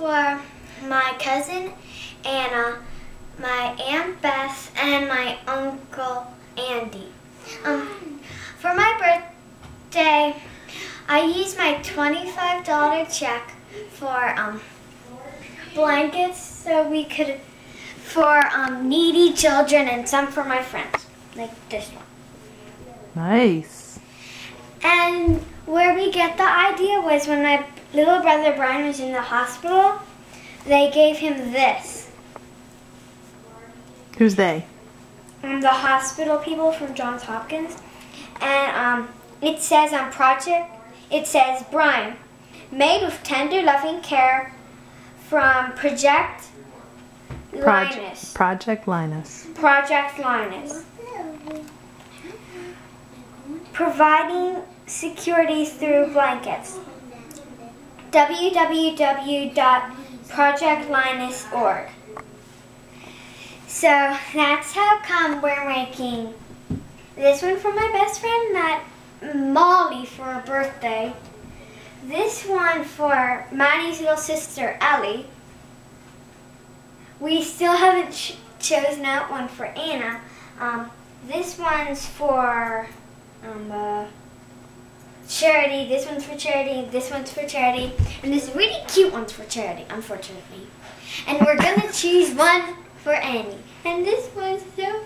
for my cousin Anna, my Aunt Beth, and my Uncle Andy. Um, for my birthday, I used my $25 check for um, blankets so we could, for um, needy children and some for my friends, like this one. Nice. And where we get the idea was when my little brother Brian was in the hospital, they gave him this. Who's they? Um, the hospital people from Johns Hopkins. And um, it says on project, it says, Brian, made with tender loving care from Project Proj- Linus. Project Linus. Project Linus. Providing security through blankets. www.projectlinus.org. So that's how come we're making this one for my best friend Matt Molly for her birthday. This one for Maddie's little sister Ellie. We still haven't ch- chosen out one for Anna. Um, this one's for um, uh, charity. This one's for charity. This one's for charity. And this really cute one's for charity, unfortunately. And we're gonna choose one for Annie. And this one's so,